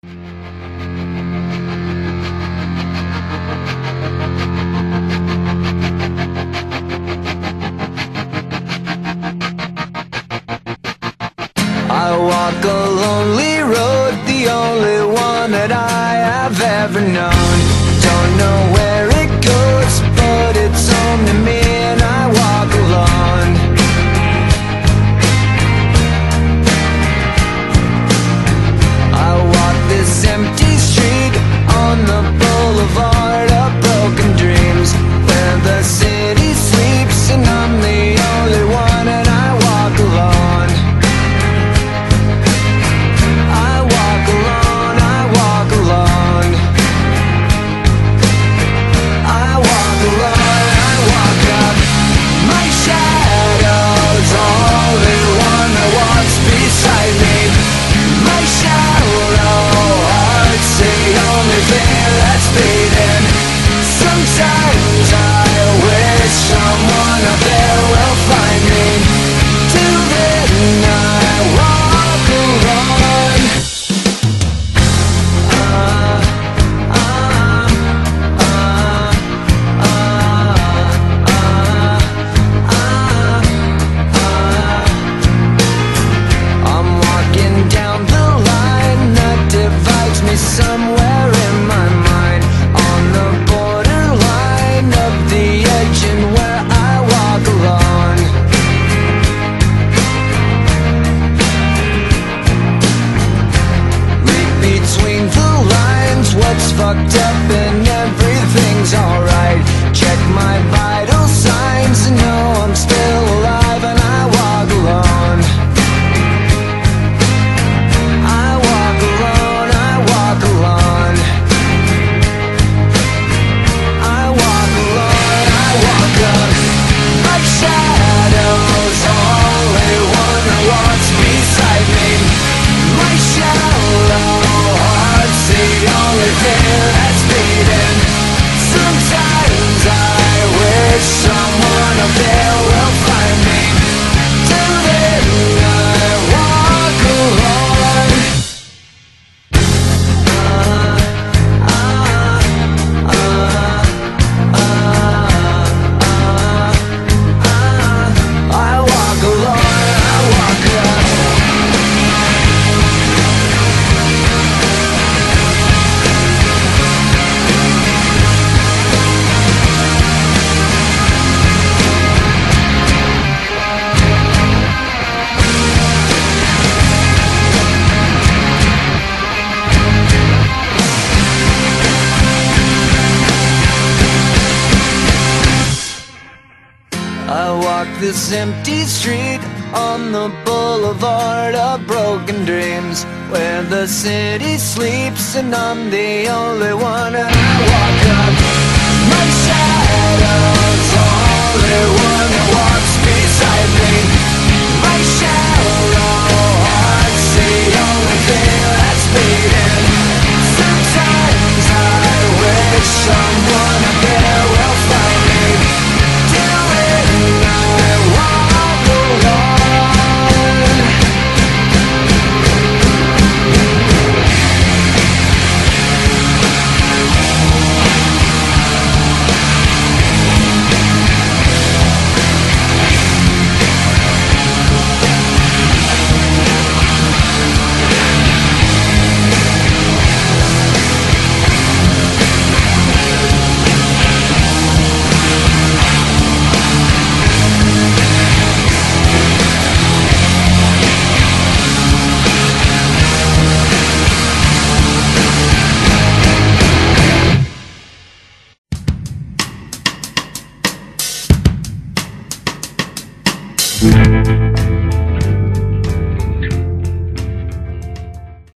I walk a lonely road, the only one that I have ever known. fucked up and everything's alright. Check my Sometimes I wish someone up there walk this empty street on the boulevard of broken dreams where the city sleeps and I'm the only one. I walk up Música